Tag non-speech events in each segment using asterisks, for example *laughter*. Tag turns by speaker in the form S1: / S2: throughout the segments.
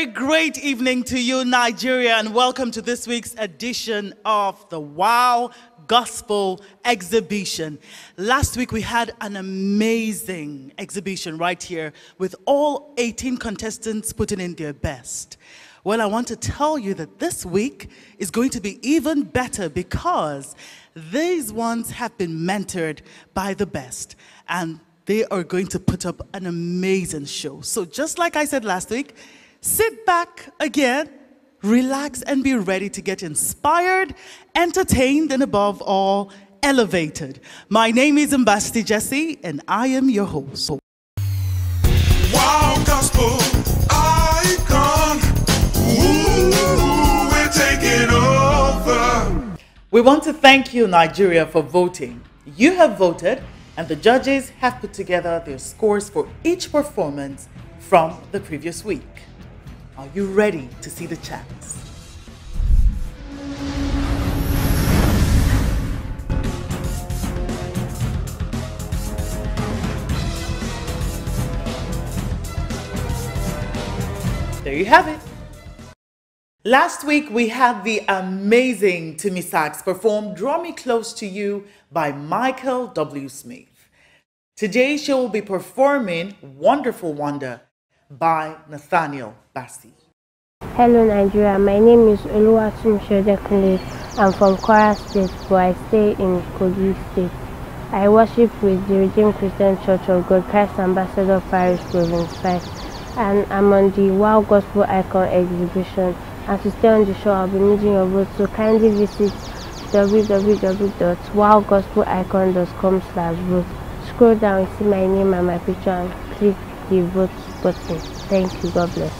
S1: very great evening to you, Nigeria, and welcome to this week's edition of the Wow Gospel Exhibition. Last week we had an amazing exhibition right here with all 18 contestants putting in their best. Well, I want to tell you that this week is going to be even better because these ones have been mentored by the best and they are going to put up an amazing show. So, just like I said last week, sit back again, relax, and be ready to get inspired, entertained, and above all, elevated. My name is Ambassador Jesse, and I am your host.
S2: Wow, gospel icon. Ooh, we're taking over.
S1: We want to thank you, Nigeria, for voting. You have voted, and the judges have put together their scores for each performance from the previous week. Are you ready to see the chats? There you have it. Last week we had the amazing Timmy Sax perform Draw Me Close to You by Michael W. Smith. Today she will be performing Wonderful Wonder by Nathaniel Bassey.
S3: Hello Nigeria, my name is Oluwatum Shodekunle. I'm from Kwara State, but I stay in Kogi State. I worship with the Redeemed Christian Church of God, Christ Ambassador Parish Province 5, and I'm on the Wow Gospel Icon exhibition. And to stay on the show, I'll be needing your vote, so kindly visit www.wowgospelicon.com slash vote. Scroll down see my name and my picture and click the vote button. Thank you, God bless.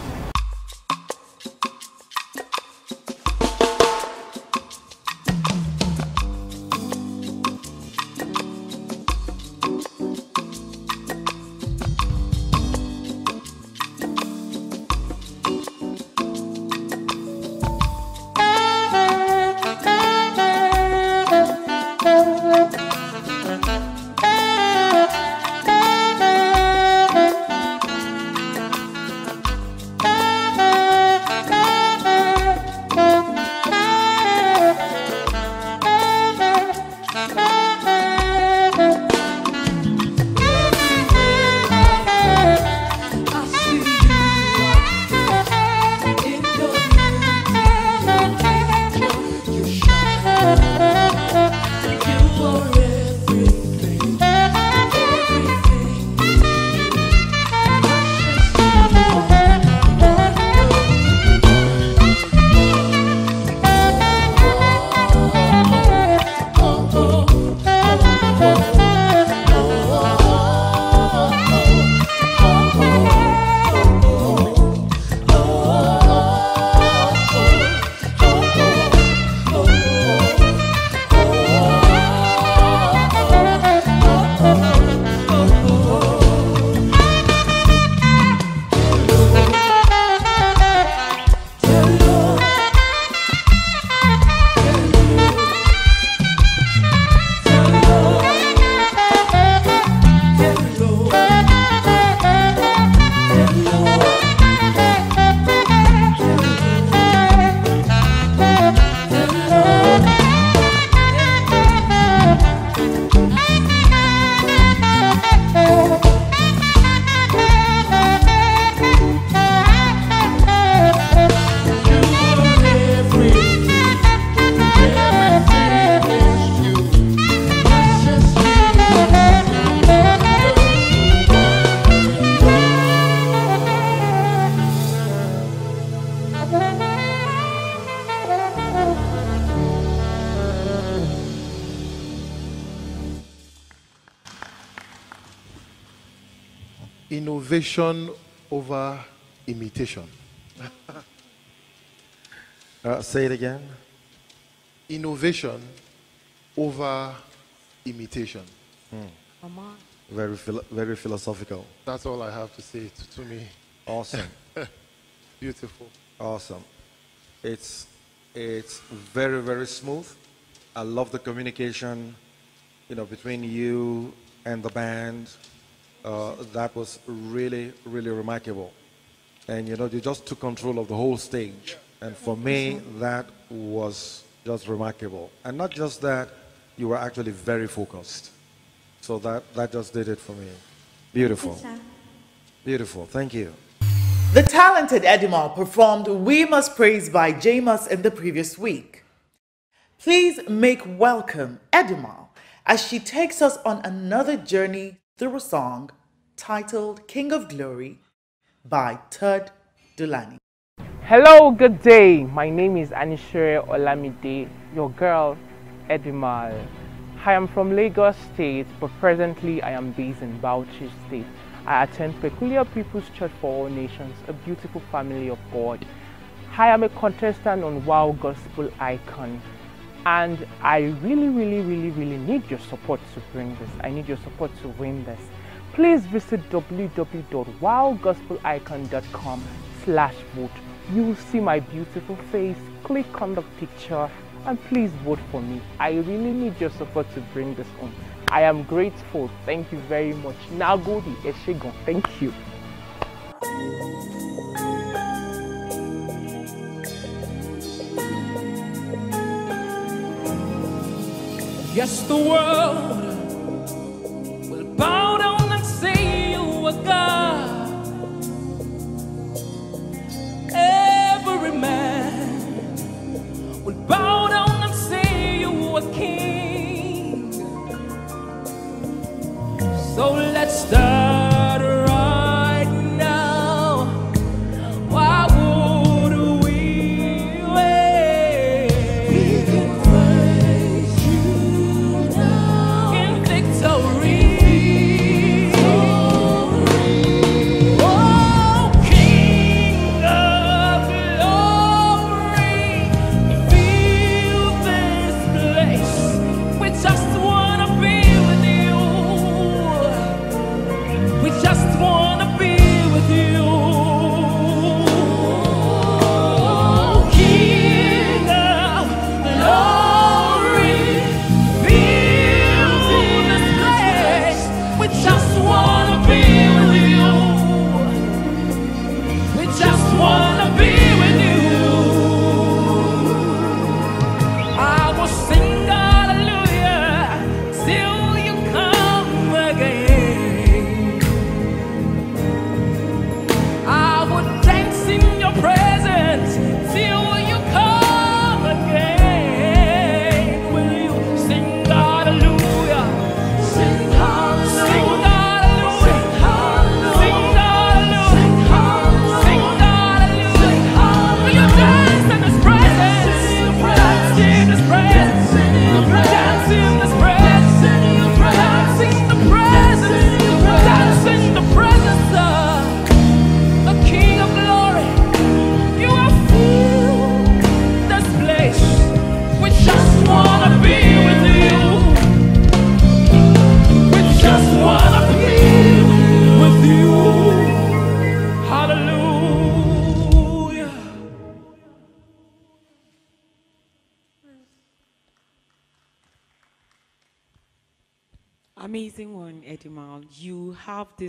S4: Innovation over imitation. *laughs*
S5: Uh, say it again.
S4: Innovation over imitation.
S5: Very, philo- very philosophical.
S4: That's all I have to say to, to me.
S5: Awesome. *laughs*
S4: Beautiful.
S5: awesome. It's, it's very, very smooth. I love the communication, you know, between you and the band. Uh, that was really, really remarkable. And you know, you just took control of the whole stage. And for me, that was just remarkable. And not just that, you were actually very focused. So that, that just did it for me. Beautiful. Beautiful. Thank you.
S6: The talented Edimal performed We Must Praise by J Moss in the previous week. Please make welcome Edimal as she takes us on another journey through a song titled King of Glory by Todd Dulaney.
S7: Hello, good day. My name is Anishere Olamide, your girl, Edimal. I am from Lagos State, but presently I am based in Bauchi State. I attend Peculiar People's Church for All Nations, a beautiful family of God. I am a contestant on Wow Gospel Icon, and I really, really, really, really need your support to bring this. I need your support to win this. Please visit www.wowgospelicon.com slash vote. You will see my beautiful face. Click on the picture and please vote for me. I really need your support to bring this on. I am grateful. Thank you very much. Nagodi Eshegon. Thank you.
S8: Yes, the world will bow down and say you are God. Every man will bow down and say you are King. So let's start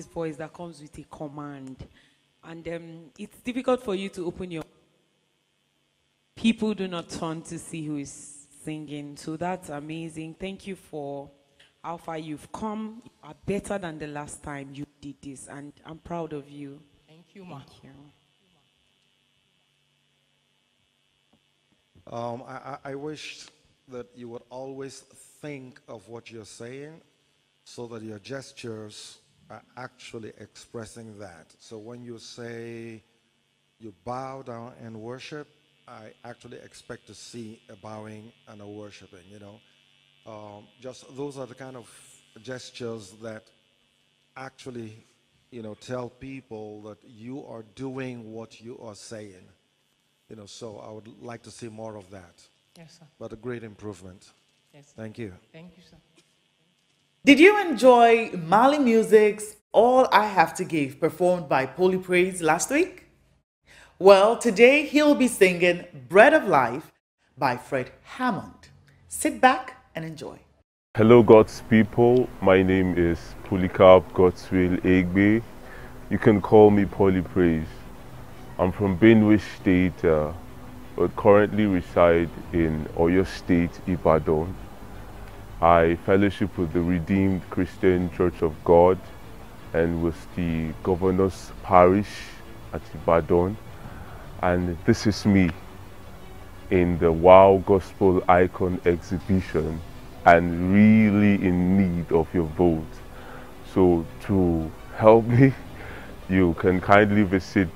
S8: this
S9: voice that comes with a command, and um, it's difficult for you to open your. People do not turn to see who is singing, so that's amazing. Thank you for how far you've come. You are better than the last time you did this, and I'm proud of you.
S8: Thank you, ma.
S9: Thank you.
S5: Um, I, I, I wish that you would always think of what you're saying so that your gestures are actually expressing that. So when you say you bow down and worship, I actually expect to see a bowing and a worshiping, you know. Um, just those are the kind of gestures that actually, you know, tell people that you are doing what you are saying. You know, so I would like to see more of that.
S8: Yes, sir.
S5: But a great improvement.
S8: Yes, sir.
S5: Thank you.
S8: Thank you, sir.
S6: Did you enjoy Mali Music's All I Have to Give performed by Poly Praise last week? Well, today he'll be singing Bread of Life by Fred Hammond. Sit back and enjoy.
S10: Hello, God's people. My name is Polycarp Godswill Egbe. You can call me Poly Praise. I'm from Benue State, uh, but currently reside in Oyo State, Ibadan. I fellowship with the Redeemed Christian Church of God and with the Governor's Parish at Ibadan. And this is me in the Wow Gospel Icon exhibition and really in need of your vote. So to help me, *laughs* you can kindly visit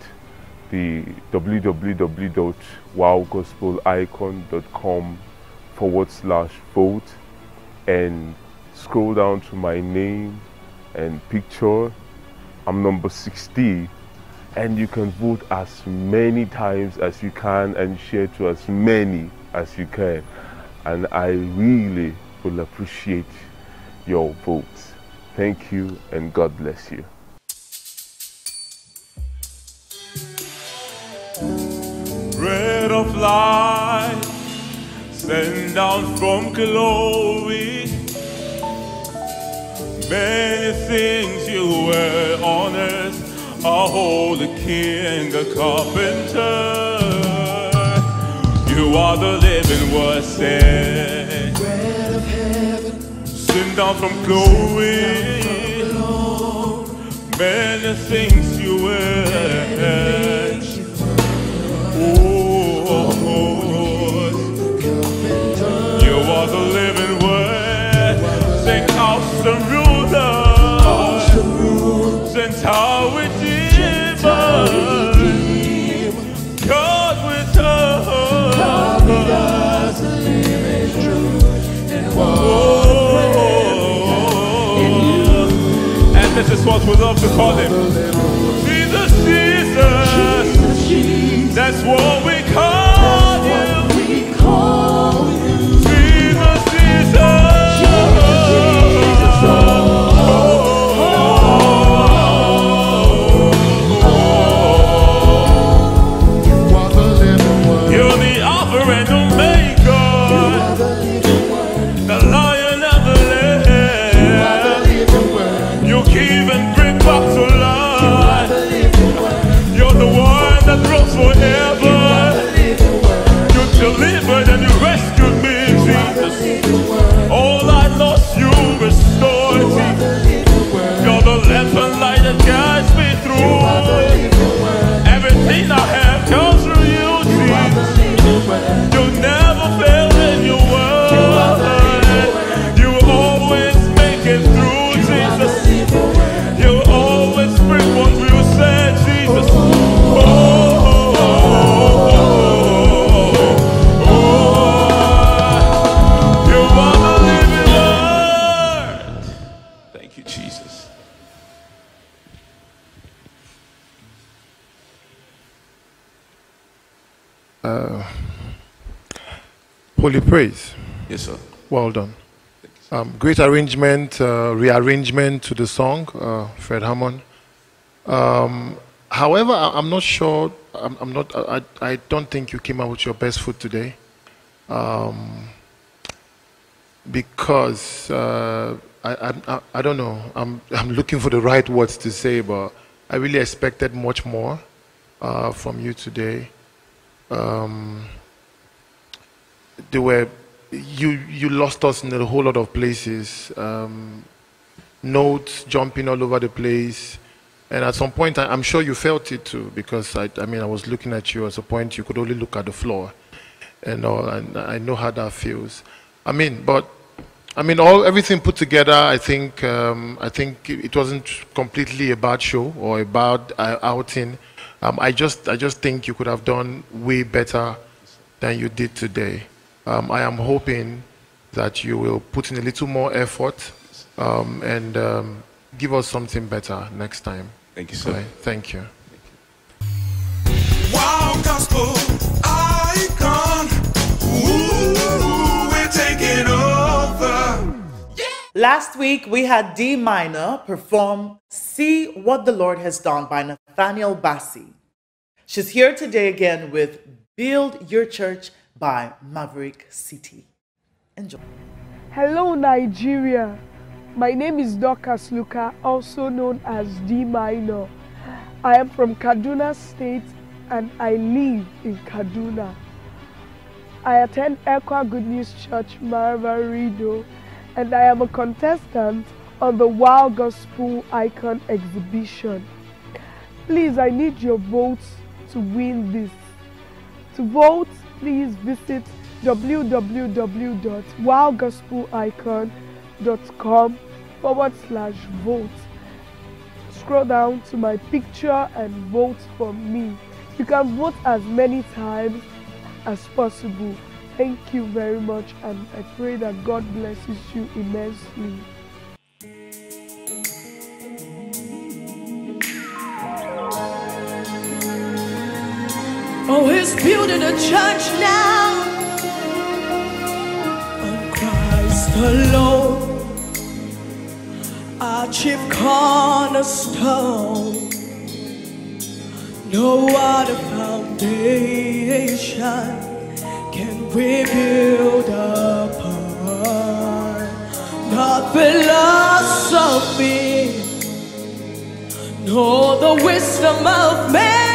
S10: the www.wowgospelicon.com forward slash vote and scroll down to my name and picture. I'm number 60 and you can vote as many times as you can and share to as many as you can. And I really will appreciate your votes. Thank you and God bless you.
S11: Bread of life, sent down from glory. Many things you were on earth, a holy king, a carpenter. You are the living word sent. Sent down from glory. Many things you were. You are the living word. Sing awesome ruler. Sing our redeemer. God with us. Oh. And this is what we love to call him. Jesus, Jesus. That's what we
S4: praise.
S11: Yes, sir.
S4: Well done. Um, great arrangement, uh, rearrangement to the song, uh, Fred Hammond. Um, however, I, I'm not sure. I'm, I'm not. I, I don't think you came out with your best foot today, um, because uh, I, I I I don't know. I'm I'm looking for the right words to say, but I really expected much more uh, from you today. Um, there were you you lost us in a whole lot of places um, notes jumping all over the place. And at some point I, i'm sure you felt it too because I, I mean i was looking at you. At a point you could only look at the floor and all and i know how that feels. I mean but i mean all everything put together i think um, i think it wasn't completely a bad show or a bad uh, outing. Um, i just i just think you could have done way better than you did today. Um, I am hoping that you will put in a little more effort um, and um, give us something better next time.
S11: Thank you, sir.
S4: Right? Thank you.
S11: Wow, gospel icon. Ooh, we're taking over.
S6: Last week we had D minor perform See What the Lord Has Done by Nathaniel Bassey. She's here today again with Build Your Church by Maverick City. Enjoy.
S12: Hello, Nigeria. My name is Dorcas Luka, also known as D Minor. I am from Kaduna State,
S13: and I live in Kaduna. I attend ECWA Good News Church, Marvarido, and I am a contestant on the Wow Gospel Icon exhibition. Please, I need your votes to win this. To vote, please visit www.wowgospelicon.com forward slash vote. Scroll down to my picture and vote for me. You can vote as many times as possible. Thank you very much, and I pray that God blesses you immensely.
S14: Oh, he's building a church now on Christ alone, our chief cornerstone. No other foundation can we build upon. Not philosophy, nor the wisdom of man.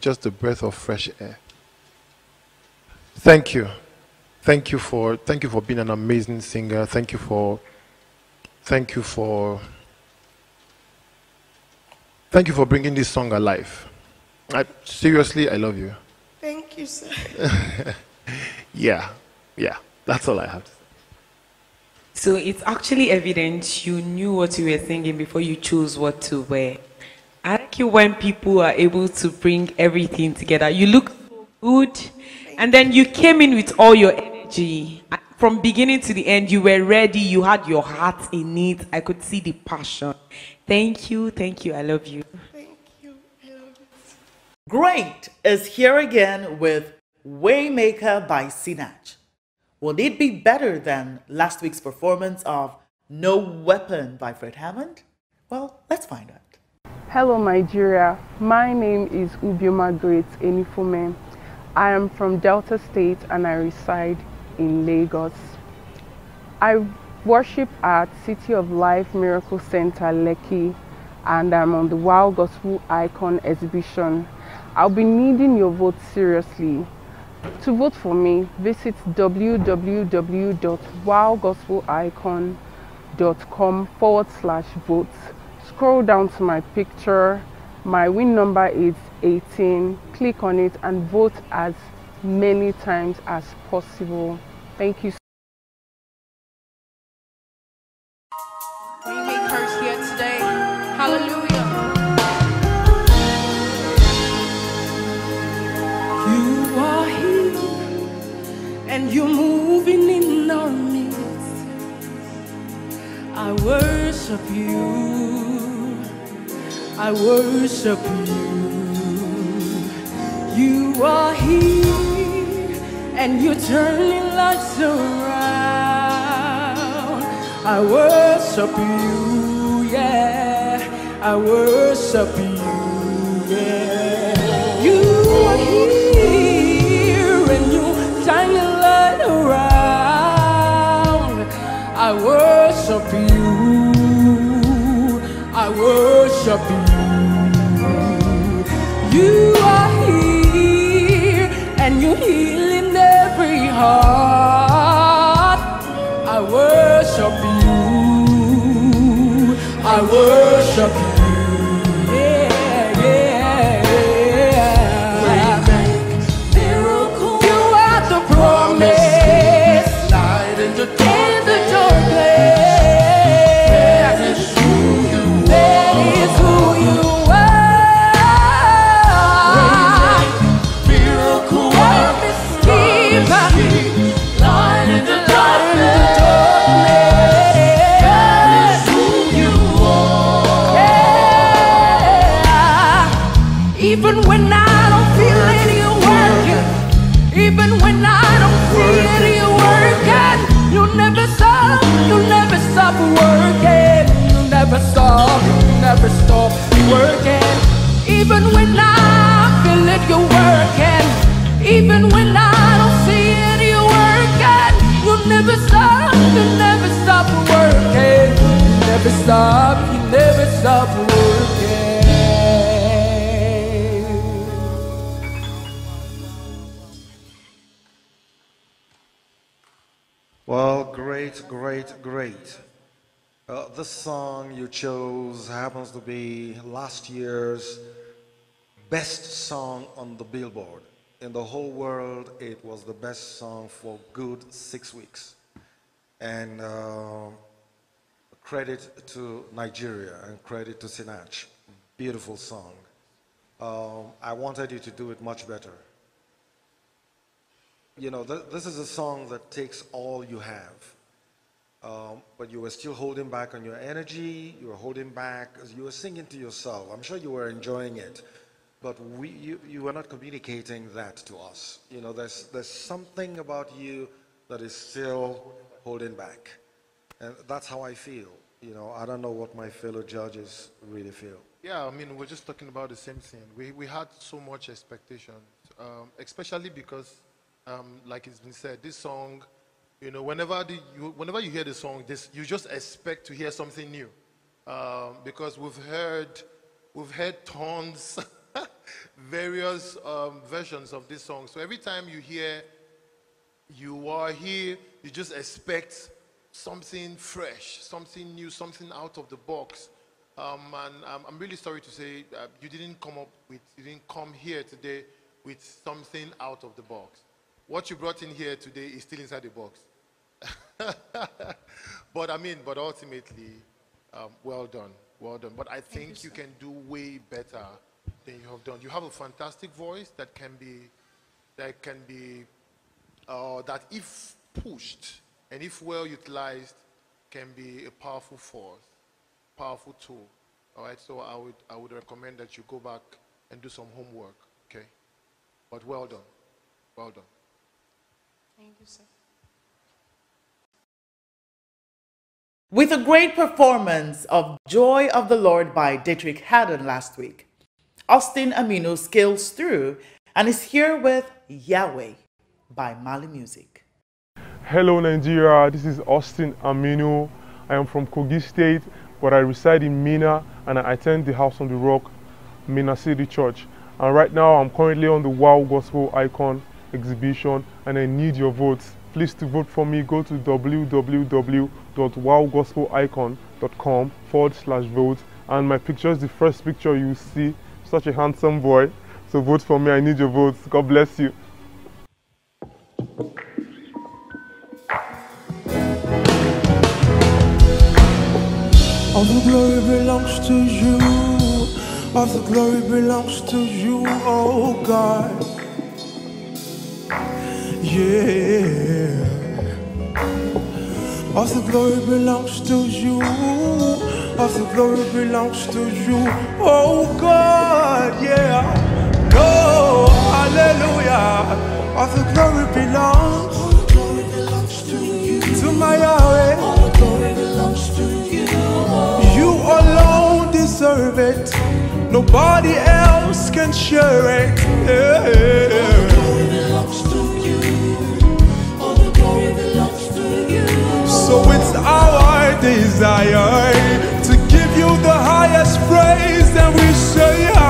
S4: just a breath of fresh air. Thank you. Thank you for, thank you for being an amazing singer. Thank you for, thank you for, thank you for bringing this song alive. I, seriously, I love you.
S14: Thank you, sir. *laughs*
S4: Yeah, yeah. That's all I have to say.
S9: So it's actually evident you knew what you were singing before you chose what to wear. I like you when people are able to bring everything together. You look good, and then you came in with all your energy. From beginning to the end, you were ready. You had your heart in it. I could see the passion. Thank you, thank you. I love you. Thank you.
S6: Great is here again with Waymaker by Sinach. Will it be better than last week's performance of No Weapon by Fred Hammond? Well, let's find out.
S15: Hello, Nigeria. My name is Ubioma Great Enifume. I am from Delta State and I reside in Lagos. I worship at City of Life Miracle Center, Lekki, and I'm on the Wow Gospel Icon exhibition. I'll be needing your vote seriously. To vote for me, visit www.wowgospelicon.com forward slash vote scroll down to my picture. My win number is 18 click on it and vote as many times as possible. Thank you.
S16: We may curse yet today. Hallelujah.
S17: You are here and you're moving in our midst. I worship you. I worship you. You are here and you're turning lives around. I worship you, yeah. I worship you, yeah. You are here and you're healing every heart. Even when I feel it, you're working. Even when I don't see it, you're working. You never stop, you never stop working. You never stop, you never stop working.
S5: Well, great, great, great. Uh, this song you chose happens to be last year's best song on the Billboard. In the whole world, it was the best song for good six weeks. And uh, credit to Nigeria and credit to Sinach. Beautiful song. Um, I wanted you to do it much better. You know, th- this is a song that takes all you have. Um, but you were still holding back on your energy, you were holding back, you were singing to yourself. I'm sure you were enjoying it, but we, you, you were not communicating that to us. You know, there's, there's something about you that is still holding back. And that's how I feel. You know, I don't know what my fellow judges really feel.
S4: Yeah, I mean, we're just talking about the same thing. We, we had so much expectation, um, especially because, um, like it's been said, this song, you know, whenever, the, you, whenever you hear the song, this, you just expect to hear something new. Um, because we've heard, we've heard tons, *laughs* various um, versions of this song. So every time you hear you are here, you just expect something fresh, something new, something out of the box. Um, and um, I'm really sorry to say uh, you didn't come up with, you didn't come here today with something out of the box. What you brought in here today is still inside the box. *laughs* but I mean, but ultimately, um, well done, well done. But I think you, can do way better than you have done. You have a fantastic voice that can be, that can be, uh, that if pushed and if well utilized, can be a powerful force, powerful tool. All right, so I would, I would recommend that you go back and do some homework, okay? But well done, well done.
S18: Thank you, sir.
S6: With a great performance of Joy of the Lord by Deitrick Haddon last week, Austin Aminu scales through and is here with Yahweh by Mali Music.
S19: Hello Nigeria, this is Austin Aminu. I am from Kogi State, but I reside in Minna and I attend the House on the Rock, Minna City Church. And right now I'm currently on the Wow Gospel Icon exhibition and I need your votes. Please to vote for me, go to www.wowgospelicon.com forward slash vote and my picture is the first picture you see. Such a handsome boy. So vote for me, I need your votes. God bless you.
S20: All the glory belongs to you. All the glory belongs to you, oh God. Yeah. All the glory belongs to you. All the glory belongs to you. Oh God, yeah. No, hallelujah. All the glory belongs. To my Yahweh. All the glory belongs to you. You alone deserve it. Nobody else can share it. Yeah. So it's our desire to you the highest praise, and we say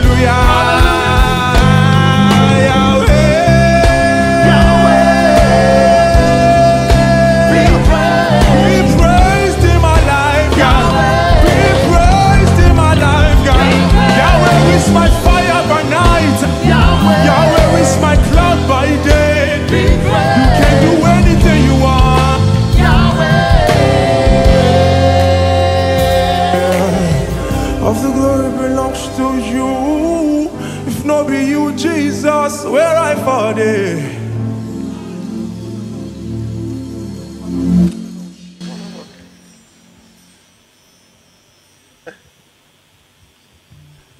S20: Hallelujah.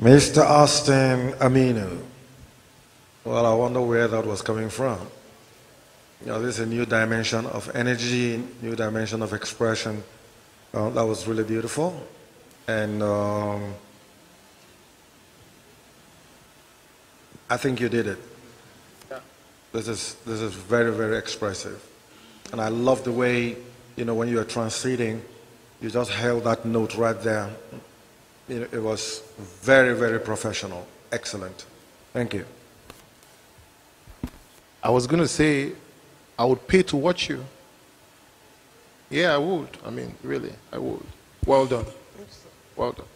S5: Mr. Austin Aminu. Well, I wonder where that was coming from. You know, this is a new dimension of energy, new dimension of expression. Uh, that was really beautiful. And um, I think you did it. This is, this is very, very expressive. And I love the way, you know, when you are transiting, you just held that note right there. You know, it was very, very professional. Excellent. Thank you.
S4: I was going to say, I would pay to watch you. Yeah, I would. I mean, really, I would. Well done. Well done.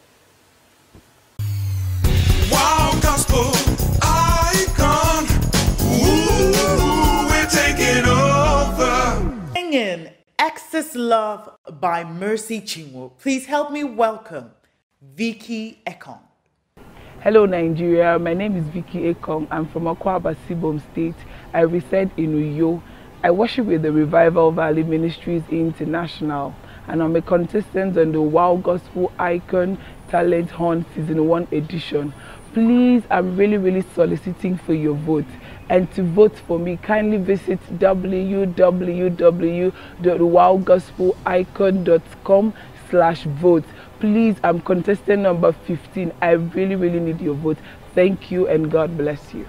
S20: Wow, gospel ah.
S6: Singing Excess Love by Mercy Chinwo. Please help me welcome Vicky Ekong.
S21: Hello, Nigeria. My name is Vicky Ekong. I'm from Akwa Ibom State. I reside in Uyo. I worship with the Revival Valley Ministries International, and I'm a contestant on the Wow Gospel Icon Talent Hunt Season 1 edition. Please, I'm really, really soliciting for your vote. And to vote for me, kindly visit www.wowgospelicon.com slash vote. Please, I'm contestant number 15. I really, really need your vote. Thank you and God bless you.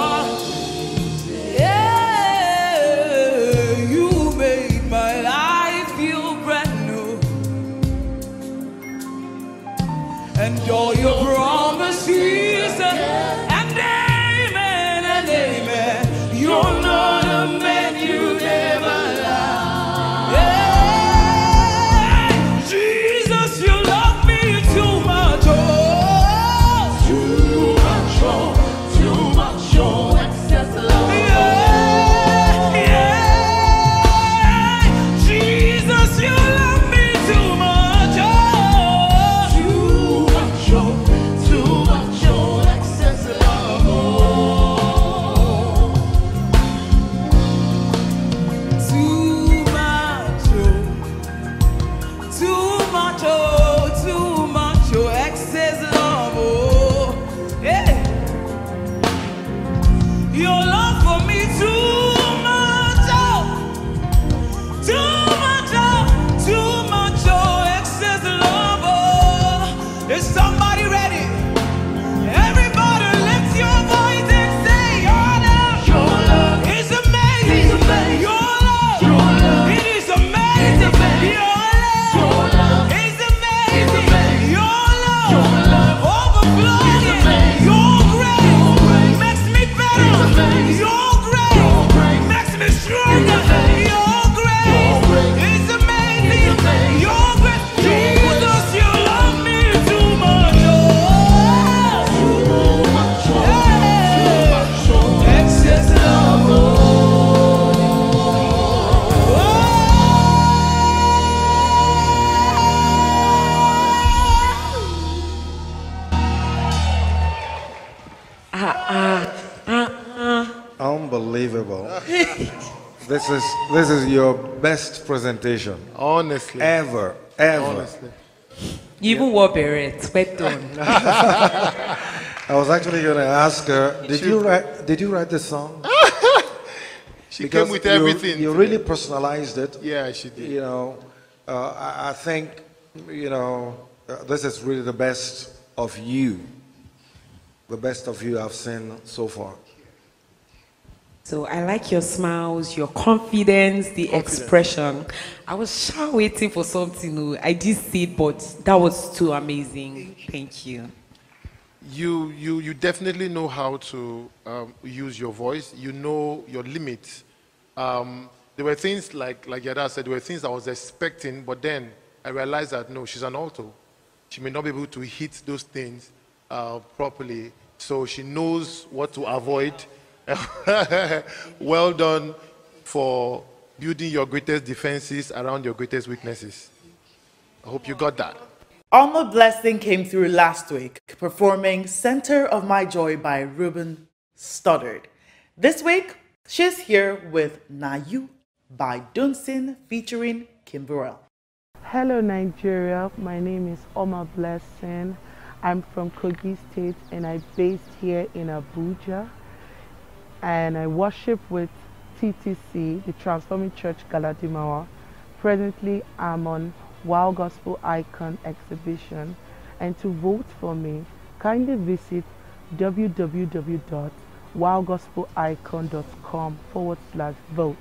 S8: all your promises,
S5: best presentation
S4: Honestly.
S5: ever, ever.
S4: Honestly.
S9: You even wore beret, sweat on. *laughs*
S5: I was actually going to ask her, did you write did you write the song? *laughs*
S4: She
S5: Because
S4: came with
S5: you-
S4: everything.
S5: You really personalized it.
S4: Yeah, she did.
S5: You know, uh, I, I think, you know, uh, this is really the best of you. The best of you I've seen so far.
S9: So I like your smiles, your confidence, the expression. I was sure waiting for something. oh, I did see it, but that was too amazing. Thank you.
S4: you you you definitely know how to um, use your voice. You know your limits. Um, there were things like like Yada said. There were things I was expecting, but then I realized that no, she's an alto. She may not be able to hit those things uh, properly, so she knows what to avoid. *laughs* well done for building your greatest defenses around your greatest weaknesses. I hope you got that.
S6: Alma Blessing came through last week, performing Center of My Joy by Ruben Studdard. This week, she's here with Nayu by Dunsin featuring Kim Burrell.
S22: Hello, Nigeria. My name is Oma Blessing. I'm from Kogi State and I'm based here in Abuja. And I worship with TTC, the Transforming Church Galadimawa. Presently, I'm on Wow Gospel Icon exhibition. And to vote for me, kindly visit www.wowgospelicon.com forward slash vote.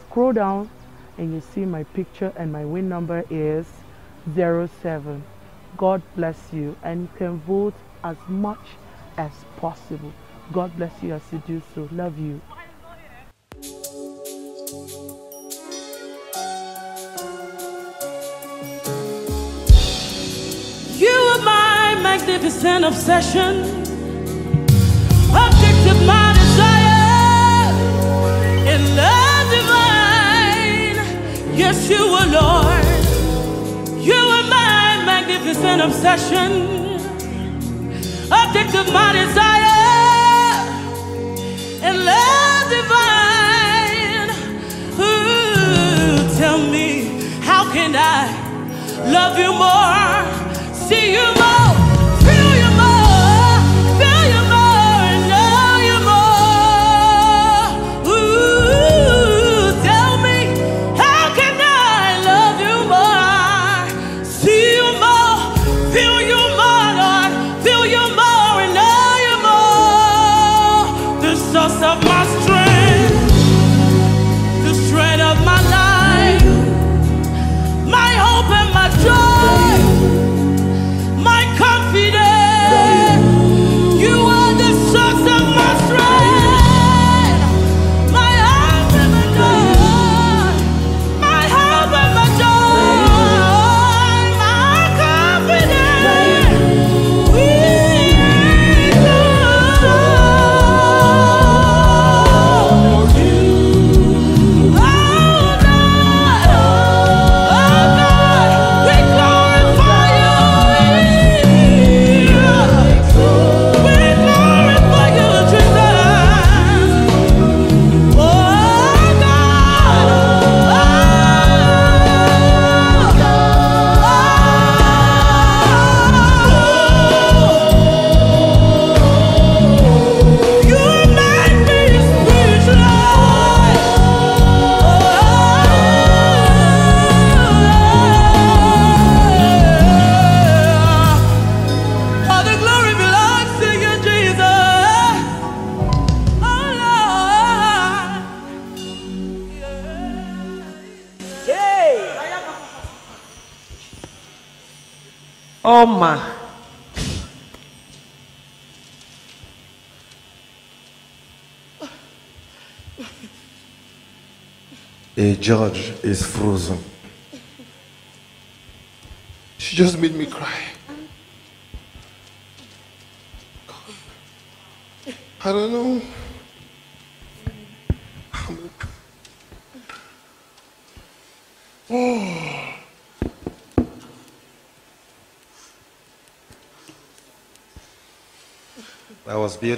S22: Scroll down and you see my picture and my win number is 07. God bless you and you can vote as much as possible. God bless you as you do so. Love you.
S14: You are my magnificent obsession, object of my desire, in love divine. Yes, you are Lord. You are my magnificent obsession, object of my desire, love divine. Ooh, tell me, how can I? love you more, see you more,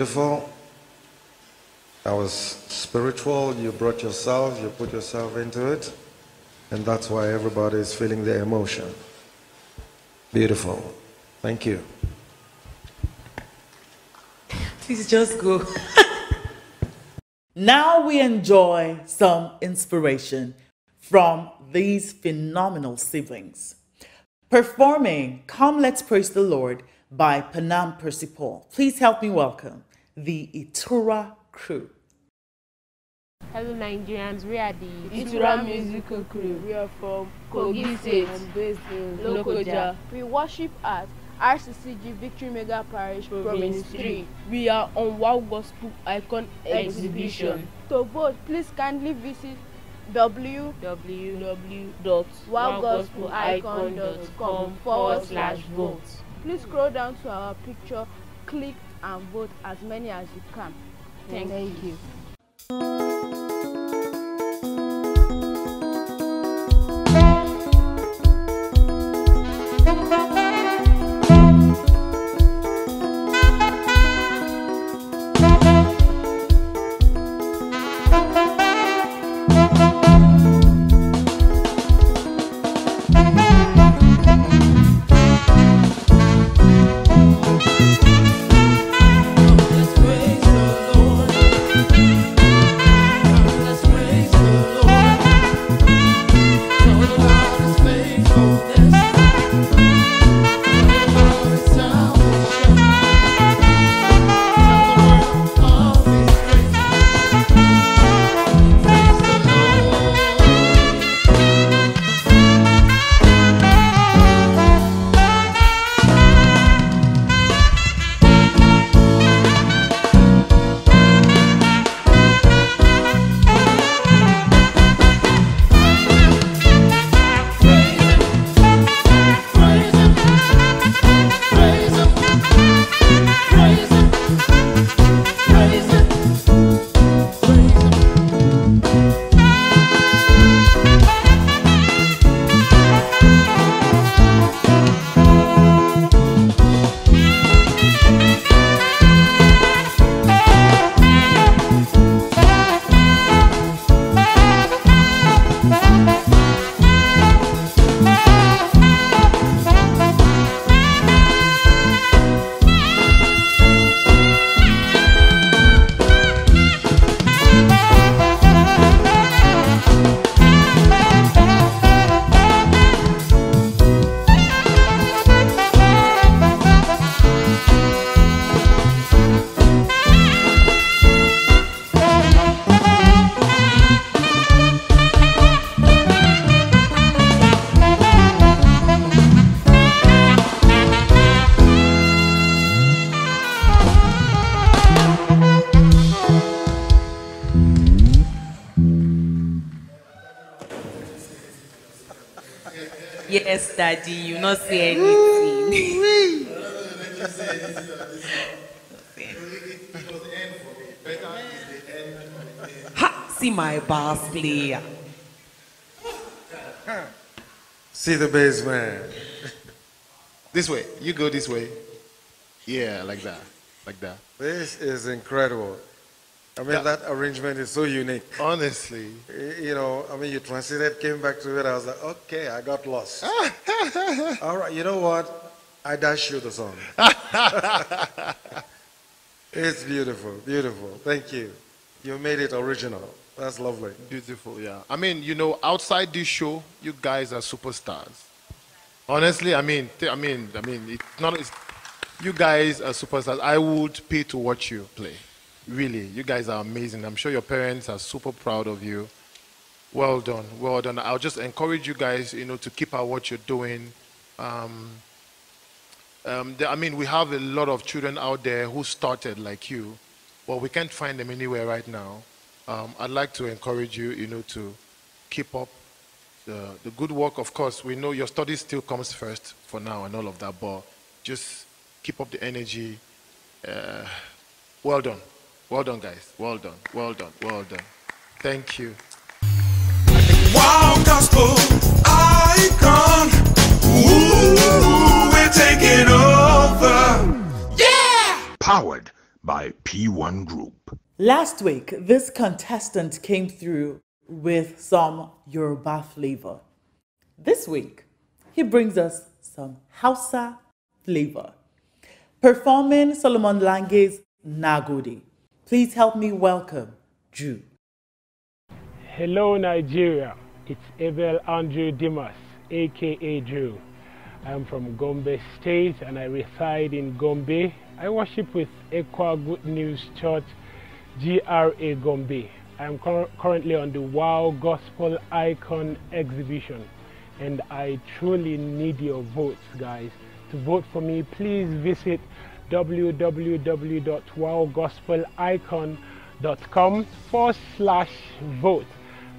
S5: beautiful. That was spiritual. You brought yourself, you put yourself into it. And that's why everybody is feeling the emotion. Beautiful. Thank you.
S9: Please just go. *laughs*
S6: Now we enjoy some inspiration from these phenomenal siblings. Performing Come Let's Praise the Lord by Panam Percy Paul. Please help me welcome the Itura crew.
S23: Hello Nigerians, we are the
S24: Itura Musical Crew.
S23: We are from
S24: Kogi State
S23: and based in
S24: Lokoja.
S23: We worship at RCCG Victory Mega Parish Province 3.
S24: We are on Wow Gospel Icon Exhibition.
S23: To vote, please kindly visit www.wowgospelicon.com forward slash vote. Please scroll down to our picture, click and vote as many as you can. Thank,
S24: Thank
S23: you.
S14: Let's
S9: Yes, Daddy, you not say anything. *laughs* ha, see my bass player.
S5: See the bass man. *laughs*
S4: This way. You go this way. Yeah, like that. Like that.
S5: This is incredible. I mean, that arrangement is so unique.
S4: Honestly.
S5: You know, I mean, you translated, came back to it. I was like, okay, I got lost. *laughs* All right, you know what? I dash you the song. *laughs* it's beautiful, beautiful. Thank you. You made it original. That's lovely.
S4: Beautiful, yeah. I mean, you know, outside this show, you guys are superstars. Honestly, I mean, I mean, I mean, it's not. It's, you guys are superstars. I would pay to watch you play. Really, you guys are amazing. I'm sure your parents are super proud of you. Well done, well done. I'll just encourage you guys, you know, to keep at what you're doing. Um, Um, I mean, we have a lot of children out there who started like you, but we can't find them anywhere right now. Um, I'd like to encourage you, you know, to keep up the, the good work. Of course, we know your study still comes first for now and all of that, but just keep up the energy. Uh, well done. Well done, guys. Well done. Well done. Well done. Thank you.
S25: Wow, gospel icon. Ooh, we're taking over. Yeah!
S26: Powered by P1 Group.
S6: Last week, this contestant came through with some Yoruba flavor. This week, he brings us some Hausa flavor. Performing Solomon Lange's Nagodi. Please help me welcome Drew.
S27: Hello, Nigeria. It's Abel Andrew Dimas, aka Drew. I'm from Gombe State and I reside in Gombe. I worship with ECWA Good News Church, GRA Gombe. I'm cur- currently on the Wow Gospel Icon exhibition and I truly need your votes, guys. To vote for me, please visit www.wowgospelicon.com forward slash vote.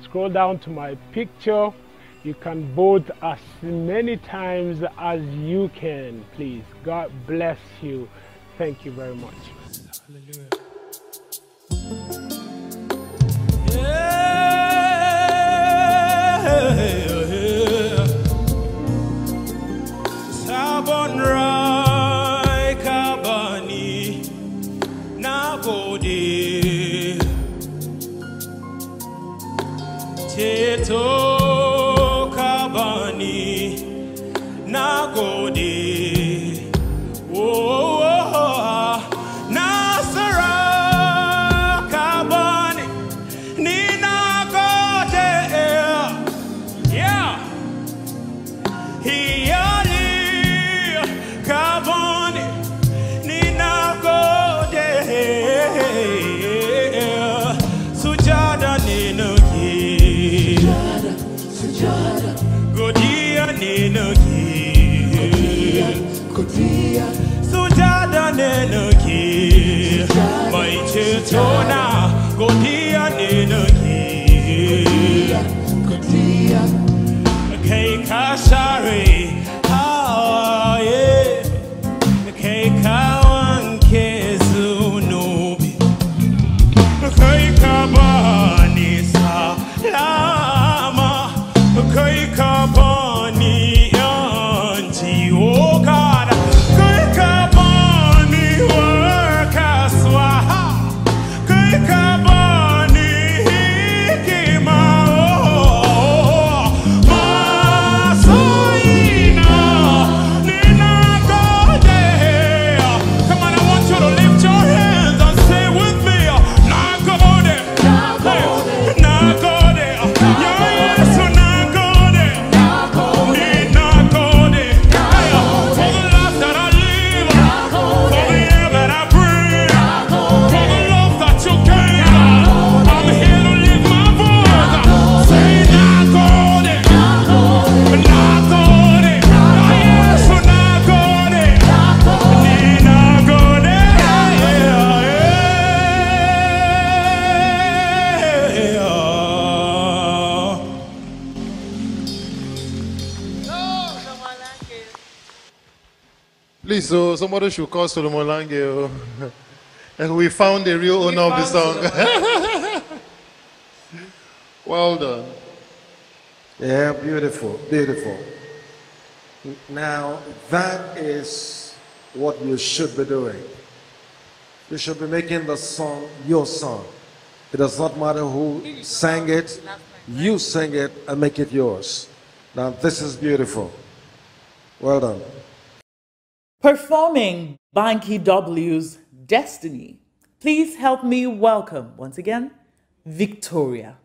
S27: Scroll down to my picture. You can vote as many times as you can, please. God bless you. Thank you very much.
S25: Sabon so oh,
S4: somebody should call Solomon Lange. oh. *laughs* and we found the real owner of the song. *laughs* well done.
S5: Yeah, beautiful, beautiful. Now, that is what you should be doing. You should be making the song your song. It does not matter who sang it, you sing it and make it yours. Now, this is beautiful. Well done.
S6: Performing Banky W's Destiny. Please help me welcome once again Victoria.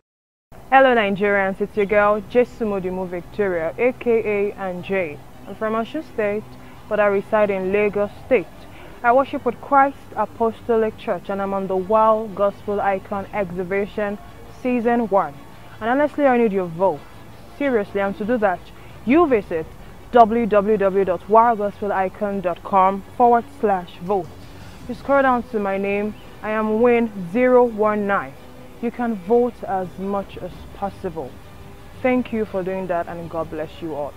S28: Hello Nigerians, it's your girl Jesumodimu Victoria, aka Anjay. I'm from Osho State, but I reside in Lagos State. I worship with Christ Apostolic Church and I'm on the Wow Gospel Icon Exhibition Season 1. And honestly, I need your vote. Seriously, and to do that, you visit
S12: www.wowgospelicon.com forward slash vote. You scroll down to my name. I am Wayne019. You can vote as much as possible. Thank you for doing that and God bless you all.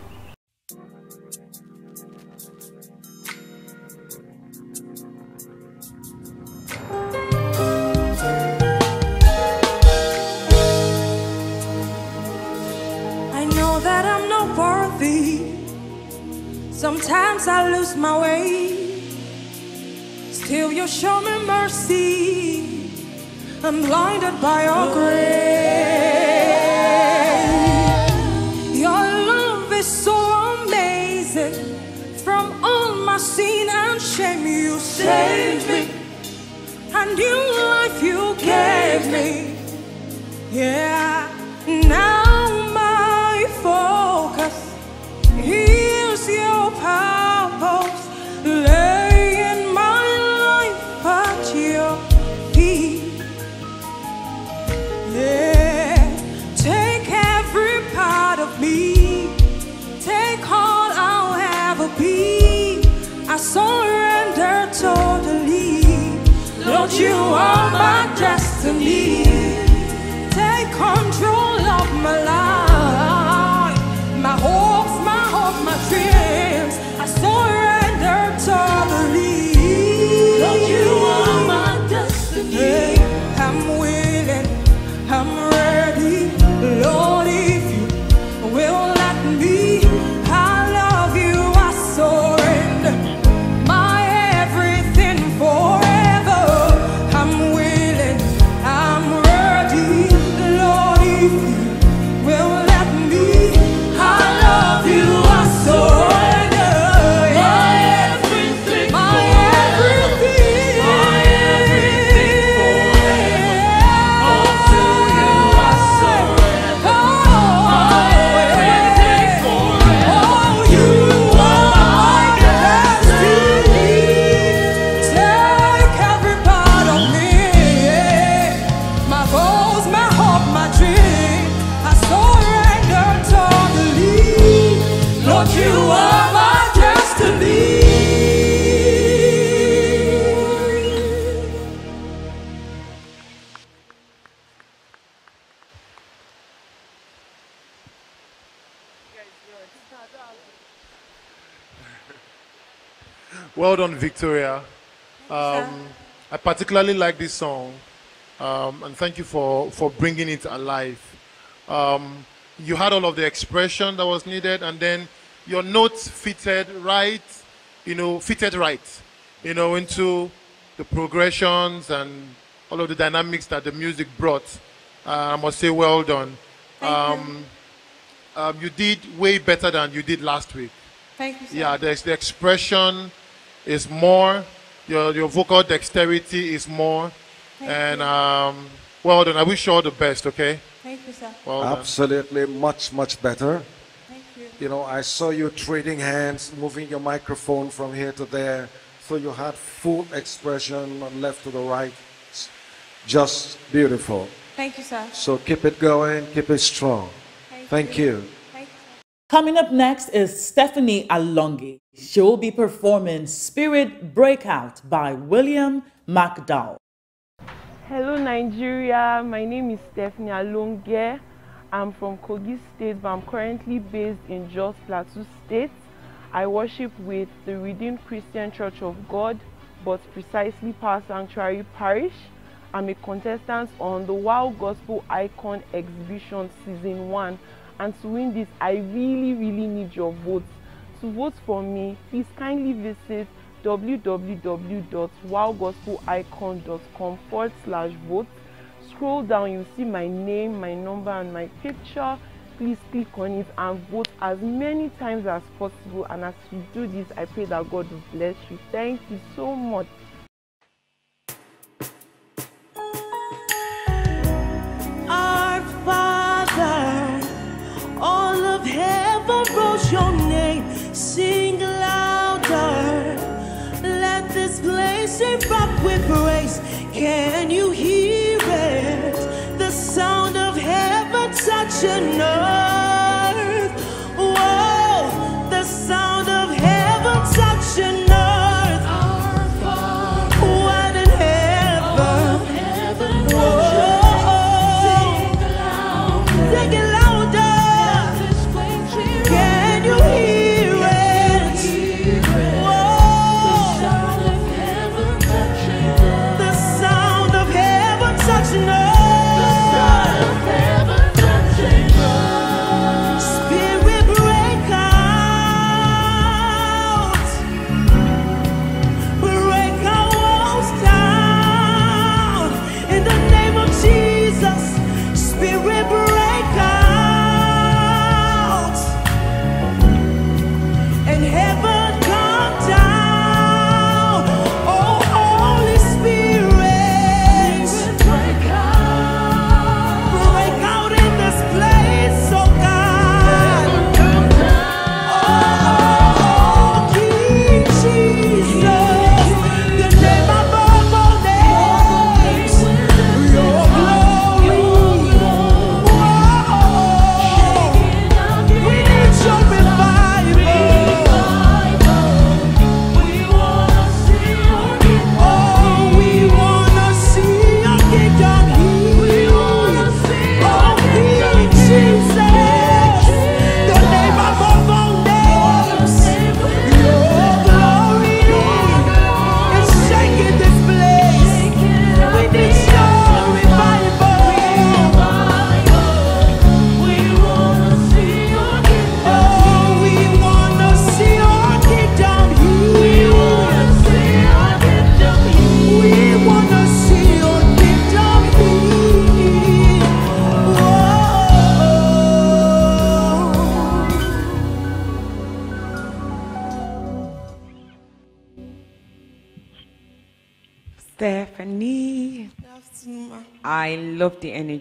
S8: I know that I'm not worthy. Sometimes I lose my way. Still, you show me mercy. I'm blinded by your grace. Your love is so amazing. From all my sin and shame, you saved me. And new life you gave me. Yeah, now my focus your laying my life at your feet. Yeah, take every part of me, take all I'll ever be. I surrender totally. Lord, you are my destiny. Take control of my life,
S4: done, Victoria. Um, I particularly like this song, um, and thank you for, for bringing it alive. Um, you had all of the expression that was needed, and then your notes fitted right, you know, fitted right, you know, into the progressions and all of the dynamics that the music brought. Uh, I must say, well done. Um, um, you did way better than you did last week.
S8: Thank you, sir.
S4: Yeah, the, the expression is more, your, your vocal dexterity is more.
S8: Thank
S4: and um, well done. I wish you all the best, okay?
S8: Thank you, sir.
S4: Well done.
S5: Absolutely, much, much better.
S8: Thank you.
S5: You know, I saw you trading hands, moving your microphone from here to there. So you had full expression on left to the right. Just beautiful.
S8: Thank you, sir.
S5: So keep it going, keep it strong. Thank you.
S6: Coming up next is Stephanie Alonge. She will be performing Spirit Breakout by William McDowell.
S12: Hello, Nigeria. My name is Stephanie Alonge. I'm from Kogi State, but I'm currently based in Jos Plateau State. I worship with the Redeemed Christian Church of God, but precisely Power Sanctuary Parish. I'm a contestant on the Wow Gospel Icon Exhibition Season 1. And to win this, I really, really need your votes. To vote for me, please kindly visit www.wowgospelicon.com forward slash vote. Scroll down, you'll see my name, my number, and my picture. Please click on it and vote as many times as possible. And as you do this, I pray that God will bless you. Thank you so much.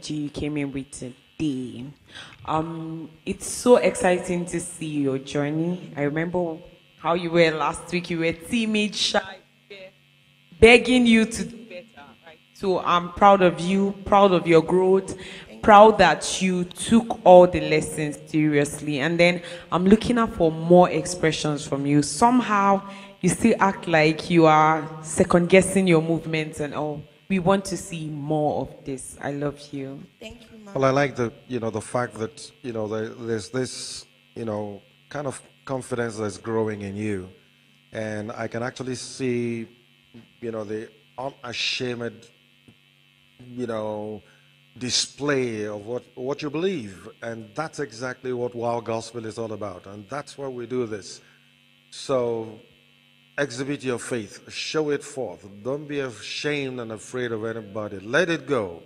S9: Energy you came in with today. Um, it's so exciting to see your journey. I remember how you were last week. You were timid, shy, begging you to do better. Right? So I'm proud of you, proud of your growth, proud that you took all the lessons seriously. And then I'm looking out for more expressions from you. Somehow you still act like you are second guessing your movements and all. We want to see more of this. I love you.
S18: Thank you,
S29: Well, I like the you know the fact that you know there, there's this you know kind of confidence that's growing in you, and I can actually see you know the unashamed you know display of what what you believe, and that's exactly what Wow Gospel is all about, and that's why we do this. So exhibit your faith, show it forth. Don't be ashamed and afraid of anybody. Let it go.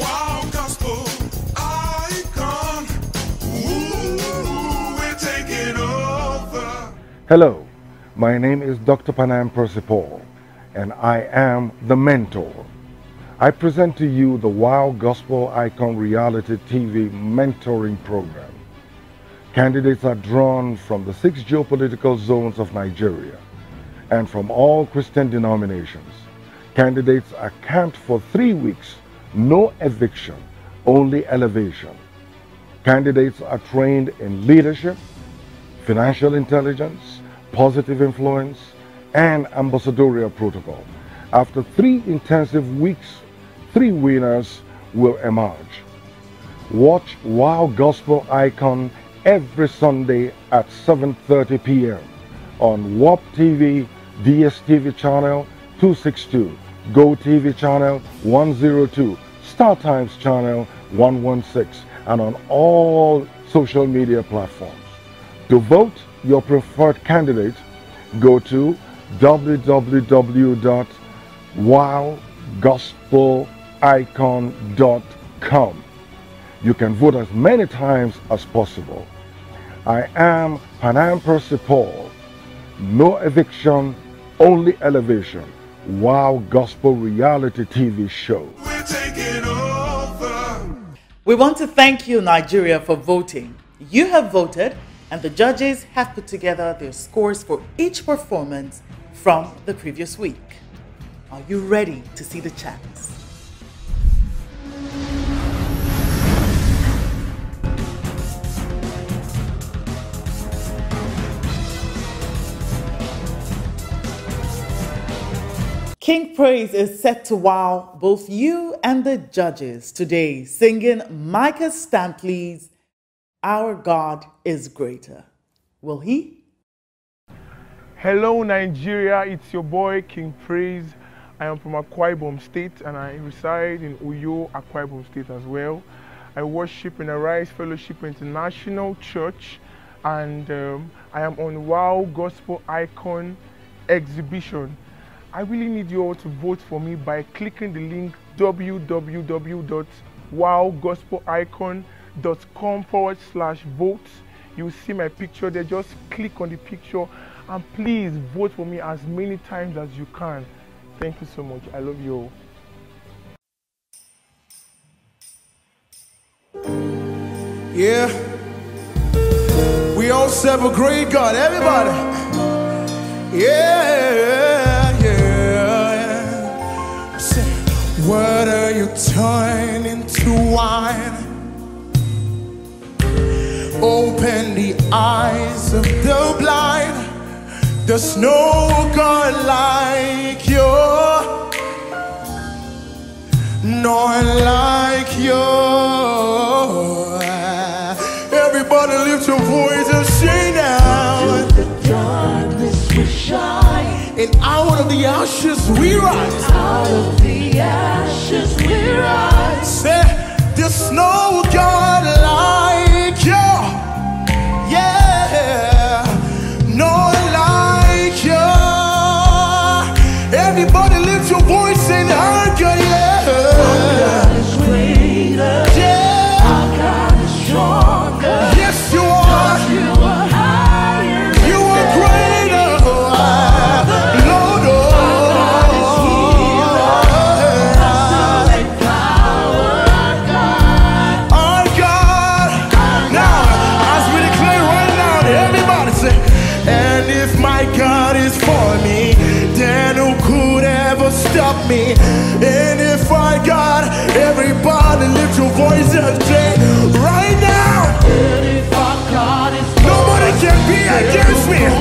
S20: Wow, gospel icon. Ooh, we're taking over.
S5: Hello, my name is Dr. Panam Percy Paul, and I am the mentor. I present to you the Wow Gospel Icon Reality TV Mentoring Program. Candidates are drawn from the six geopolitical zones of Nigeria and from all Christian denominations. Candidates are camped for three weeks, no eviction, only elevation. Candidates are trained in leadership, financial intelligence, positive influence, and ambassadorial protocol. After three intensive weeks, three winners will emerge. Watch Wow Gospel Icon every Sunday at 7.30 p.m. on WAP TV, DSTV channel 262, Go TV channel 102, Star Times channel 116, and on all social media platforms. To vote your preferred candidate, go to www.wowgospelicon.com. You can vote as many times as possible. I am Panam Percy Paul. No eviction, only elevation. Wow Gospel Reality TV show.
S6: We want to thank you, Nigeria, for voting. You have voted, and the judges have put together their scores for each performance from the previous week. Are you ready to see the chats? King Praise is set to wow both you and the judges today, singing Micah Stampley's Our God is Greater. Will he?
S19: Hello, Nigeria. It's your boy King Praise. I am from Akwa Ibom State and I reside in Uyo, Akwa Ibom State as well. I worship in Arise Fellowship International Church and um, I am on Wow Gospel Icon exhibition. I really need you all to vote for me by clicking the link www.wowgospelicon.com forward slash vote. You'll see my picture there. Just click on the picture and please vote for me as many times as you can. Thank you so much. I love you all.
S20: Yeah. We all serve a great God. Everybody. Yeah, yeah. Are you turning to wine? Open the eyes of the blind. There's no God like you, nor like you. Everybody lift your voice and sing now.
S14: darkness we shine.
S20: And out of the ashes we rise.
S14: Out of the ashes we rise.
S20: Say, there's no God against me.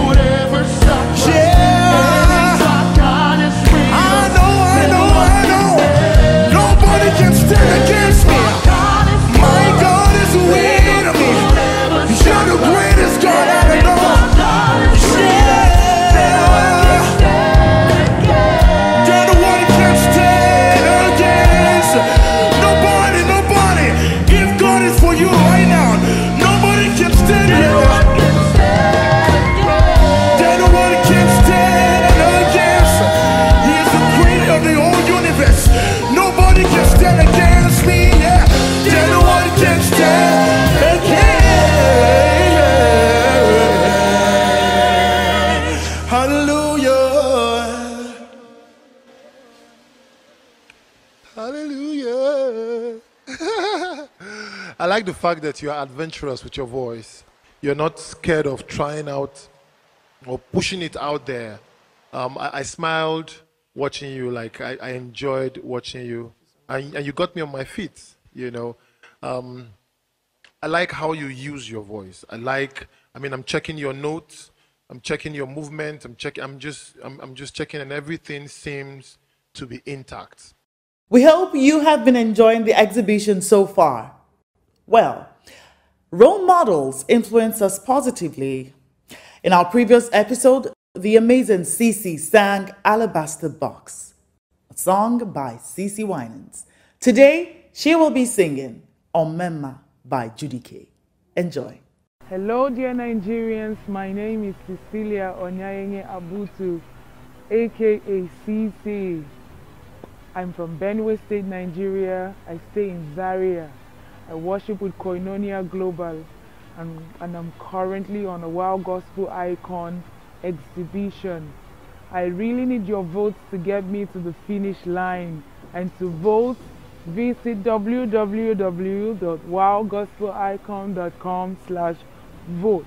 S4: Fact that you are adventurous with your voice. You're not scared of trying out or pushing it out there. Um, I, I smiled watching you, like I, I enjoyed watching you, and, and you got me on my feet. You know, um, I like how you use your voice. I like. I mean, I'm checking your notes. I'm checking your movement. I'm checking. I'm just. I'm, I'm just checking, and everything seems to be intact.
S6: We hope you have been enjoying the exhibition so far. Well, role models influence us positively. In our previous episode, the amazing Cece sang Alabaster Box, a song by Cece Winans. Today, she will be singing Omemma by Judikay. Enjoy.
S30: Hello, dear Nigerians. My name is Cecilia Onyayenge Abutu, aka CC. I'm from Benue State, Nigeria. I stay in Zaria. I worship with Koinonia Global, and, and I'm currently on a Wow Gospel Icon exhibition. I really need your votes to get me to the finish line. And to vote, visit www.wowgospelicon.com slash vote.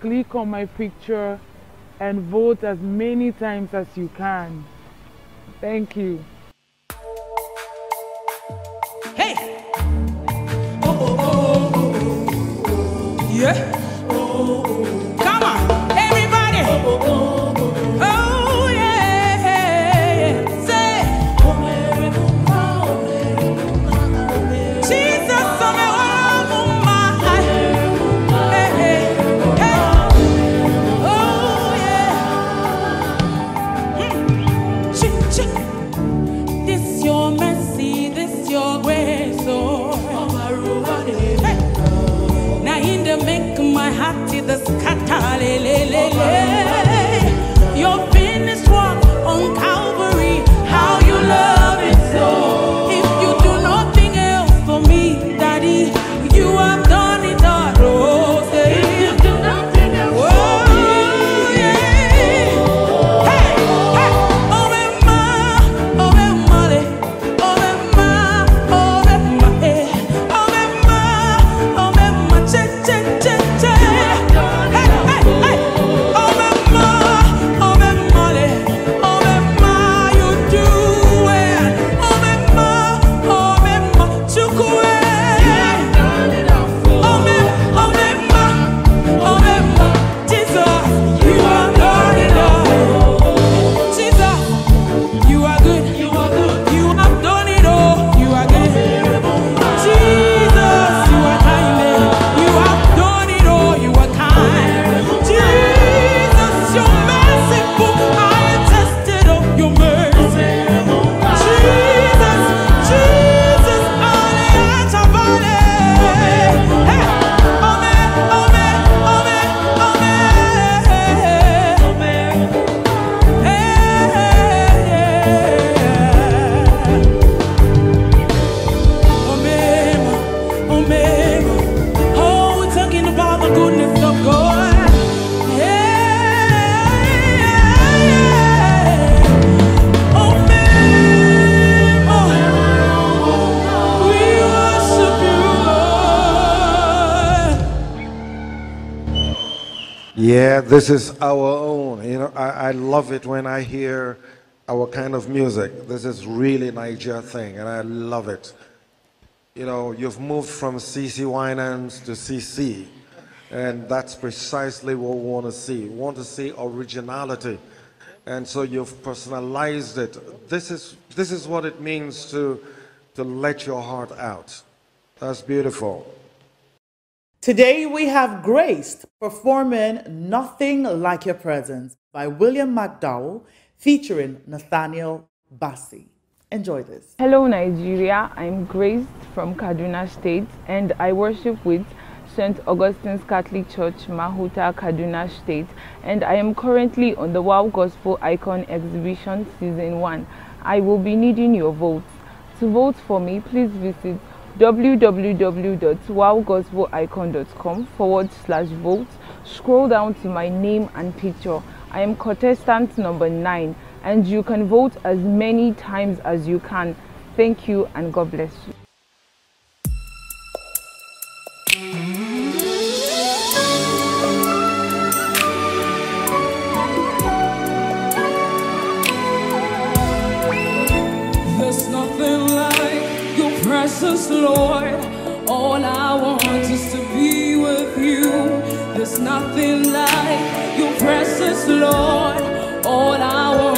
S30: Click on my picture and vote as many times as you can. Thank you.
S8: Hey! Yeah. Come on, everybody. Yeah,
S5: this is our own. You know, I, I love it when I hear our kind of music. This is really Niger thing, and I love it. You know, you've moved from CeCe Winans to CC, and that's precisely what we want to see. We want to see originality, and so you've personalized it. This is this is what it means to to let your heart out. That's beautiful.
S6: Today we have graced performing Nothing Like Your Presence by William McDowell featuring Nathaniel Bassey. Enjoy this.
S31: Hello Nigeria, I'm Grace from Kaduna State and I worship with St. Augustine's Catholic Church, Mahuta, Kaduna State and I am currently on the Wow Gospel Icon Exhibition Season 1. I will be needing your votes. To vote for me, please visit www.wowgospelicon.com forward slash vote. Scroll down to my name and picture. I am contestant number 9 and you can vote as many times as you can. Thank you and God bless you.
S8: Presence, Lord. All I want is to be with you. There's nothing like your presence, Lord. All I want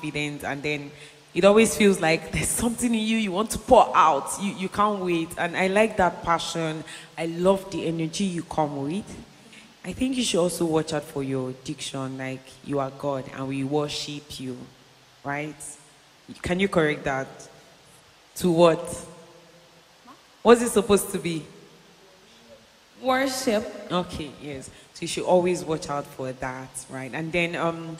S9: confident, and then it always feels like there's something in you you want to pour out. You you can't wait. And I like that passion. I love the energy you come with. I think you should also watch out for your diction, like you are God and we worship you. Right? Can you correct that? To what? What's it supposed to be? Worship. Okay, yes. So you should always watch out for that, right? And then um,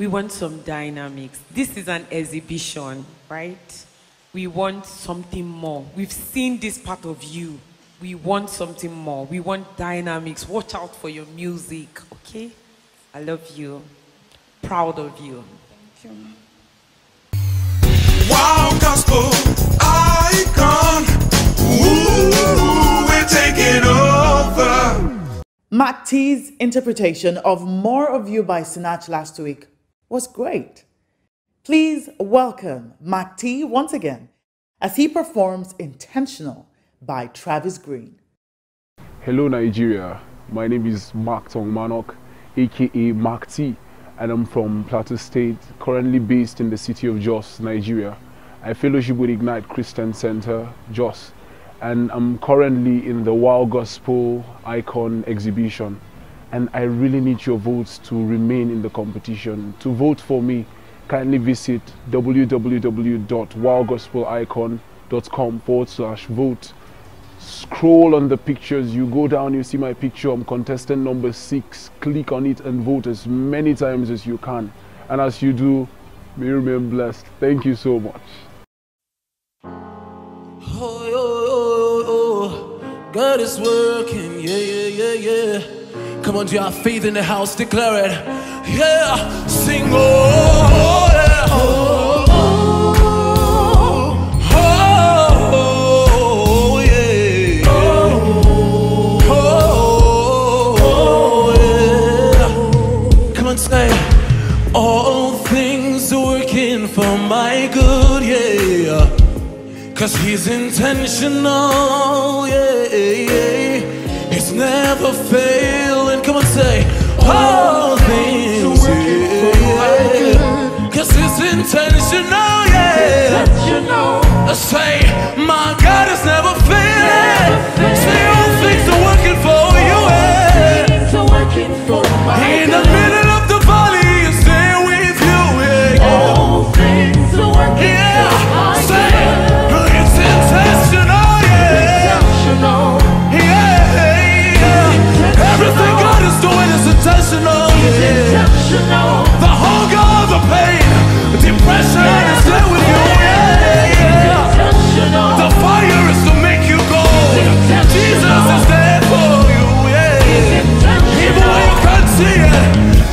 S9: we want some dynamics. This is an exhibition, right? We want something more. We've seen this part of you. We want something more. We want dynamics. Watch out for your music, okay? I love you. Proud of you. Thank you.
S32: Wow, gospel icon. Ooh, we're taking over.
S6: Mark T's interpretation of More of You by Sinach last week was great. Please welcome Mark T once again as he performs Intentional by Travis Greene.
S33: Hello, Nigeria. My name is Mark Tong Manok, aka Mark T, and I'm from Plateau State, currently based in the city of Jos, Nigeria. I fellowship with Ignite Christian Center, Jos, and I'm currently in the Wow Gospel Icon exhibition. And I really need your votes to remain in the competition. To vote for me, kindly visit www.wowgospelicon facebook.com forward slash vote. Scroll on the pictures, you go down, you see my picture. I'm contestant number six. Click on it and vote as many times as you can. And as you do, may you remain blessed. Thank you so much.
S34: Oh, oh, oh. God is working, yeah, yeah, yeah, yeah. Come on, do you have faith in the house? Declare it. Yeah, sing, oh, yeah. Oh, yeah. Oh, yeah. Come on, say, all things are working for my good, yeah. Cause he's intentional, yeah, yeah. He's never failing. Say, all things, yeah. Cause it's intentional, yeah. Let's say, my God is never failing. Say, all things are working for you, yeah. In the middle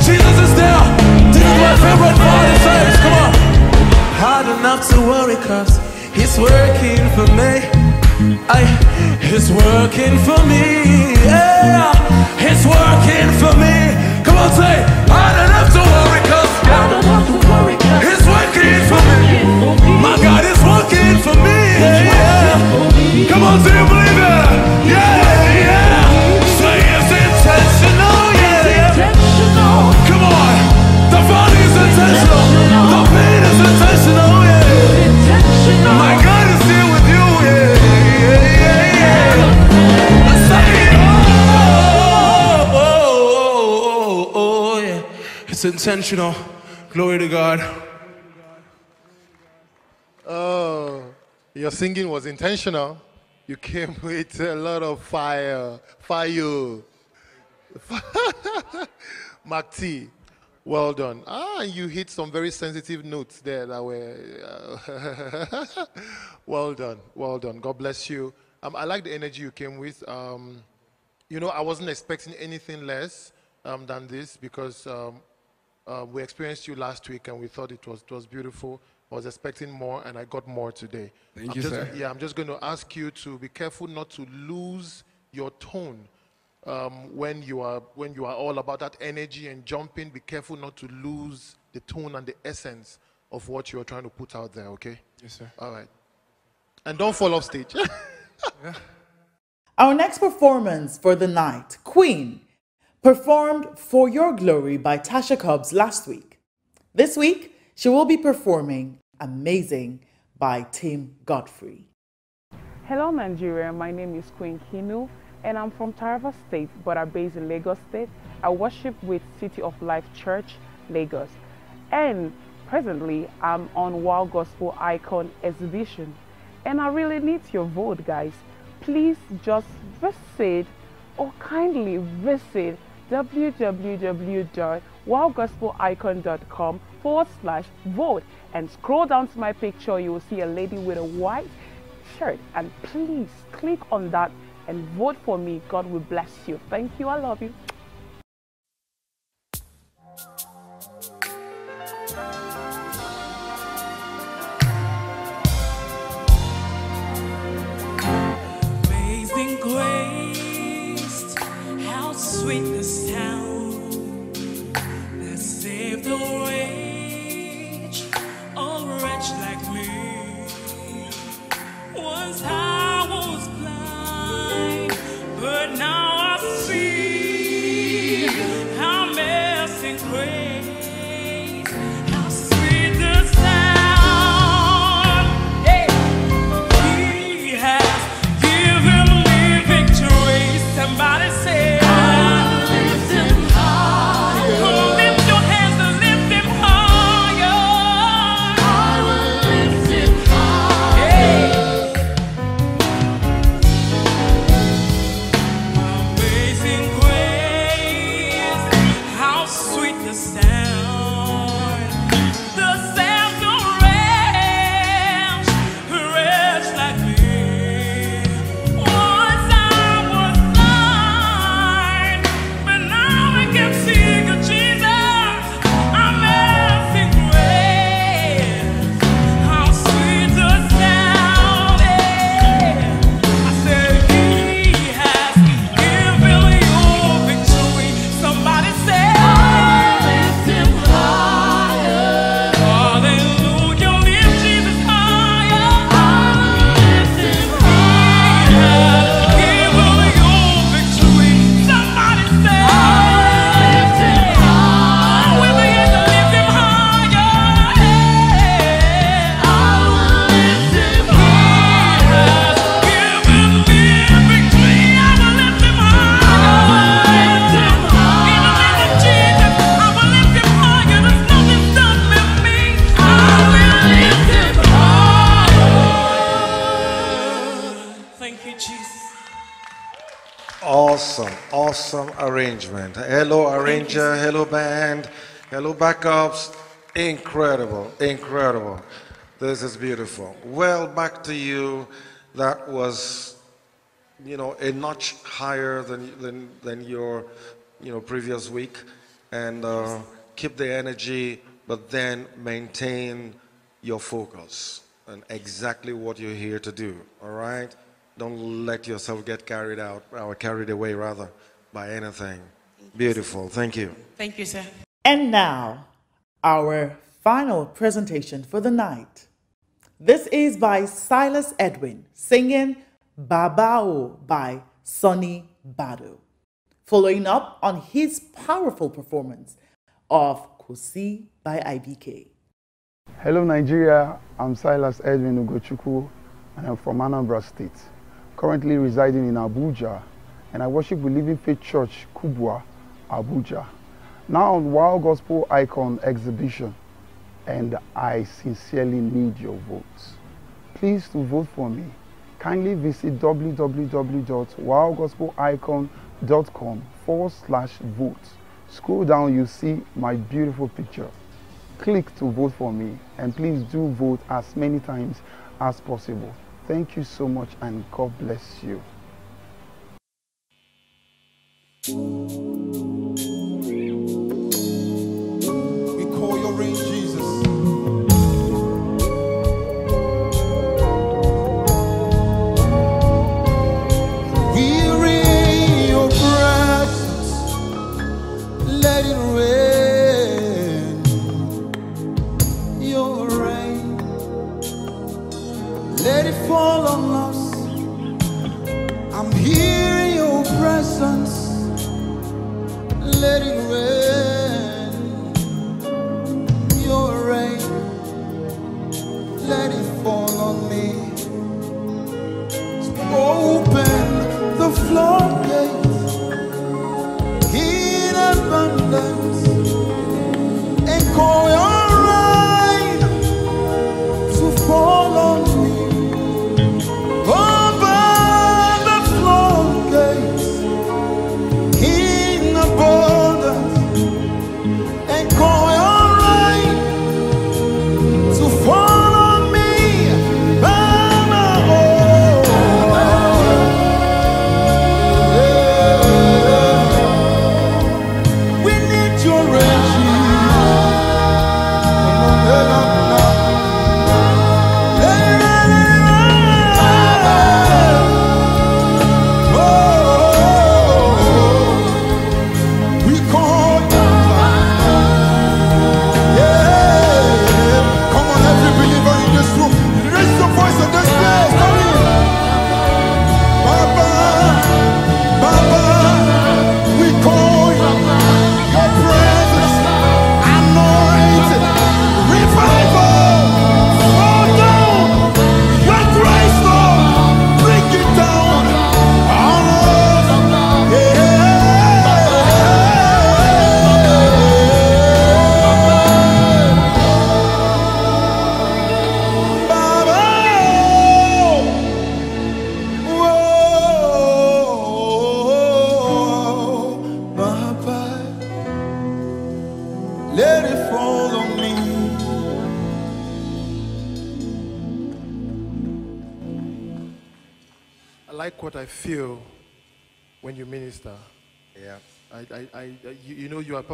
S34: Jesus is there. This is my favorite part of come on. Hard enough to he's working for me. Working for me. Yeah, working for me. Come on, say, intentional. Glory to God.
S4: Oh, your singing was intentional. You came *laughs* with a lot of fire. Fire. *laughs* Mark T, well done. Ah, you hit some very sensitive notes there that were. uh, *laughs* well done. Well done. God bless you. Um, I like the energy you came with. Um, you know, I wasn't expecting anything less um, than this because um, uh, we experienced you last week and we thought it was, it was beautiful. I was expecting more and I got more today.
S35: Thank
S4: I'm
S35: you,
S4: just,
S35: sir.
S4: Yeah, I'm just going to ask you to be careful not to lose your tone um, when you are when you are all about that energy and jumping. Be careful not to lose the tone and the essence of what you are trying to put out there. Okay?
S35: Yes, sir.
S4: All right. And don't fall off stage. *laughs*
S6: Our next performance for the night, Queen, performed For Your Glory by Tasha Cobbs last week. This week, she will be performing Amazing by Tim Godfrey.
S31: Hello, Nigeria. My name is Queen Kinu, and I'm from Taraba State, but I'm based in Lagos State. I worship with City of Life Church, Lagos. And presently, I'm on Wow Gospel Icon exhibition. And I really need your vote, guys. Please just visit or kindly visit www.wowgospelicon.com forward slash vote and scroll down to my picture. You will see a lady with a white shirt. And please click on that and vote for me. God will bless you. Thank you. I love you.
S34: Amazing grace, sweet the sound
S5: Incredible, incredible. This is beautiful. Well, back to you. That was, you know, a notch higher than than, than your, you know, previous week, and uh, keep the energy, but then maintain your focus and exactly what you're here to do. All right. Don't let yourself get carried out or carried away rather by anything. Beautiful. Thank you.
S36: Thank you, sir.
S6: And now, our final presentation for the night. This is by Silas Edwin singing Babao by Sonnie Badu, following up on his powerful performance of Kosi by IBK.
S20: Hello Nigeria, I'm Silas Edwin Ugochukwu and I'm from Anambra State, currently residing in Abuja and I worship with Living Faith Church, Kubwa, Abuja. Now on Wow Gospel Icon exhibition and I sincerely need your votes. Please to vote for me, kindly visit www.wowgospelicon.com forward slash vote. Scroll down, you see my beautiful picture click to vote for me and please do vote as many times as possible. Thank you so much and God bless you.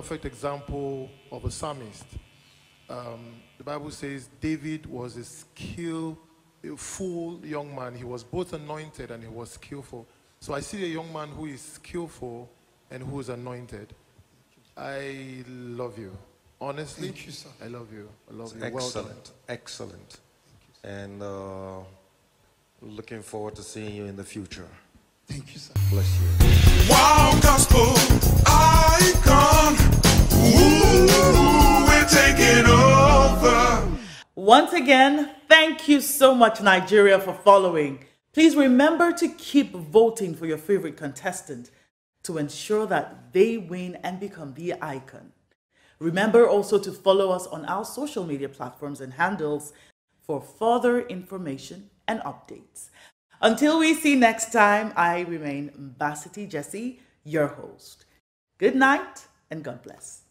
S4: Perfect example of a psalmist. Um, the Bible says David was a skill, a full young man. He was both anointed and he was skillful. So I see a young man who is skillful and who is anointed. I love you. Honestly,
S5: Thank you, sir.
S4: I love you. I love you. Well done.
S5: Excellent, excellent. And uh, looking forward to seeing you in the future.
S37: Thank you, sir.
S5: Bless you.
S37: Wow, gospel icon.
S6: Once again, thank you so much, Nigeria, for following. Please remember to keep voting for your favorite contestant to ensure that they win and become the icon. Remember also to follow us on our social media platforms and handles for further information and updates. Until we see next time, I remain Mbasity Jesse, your host. Good night and God bless.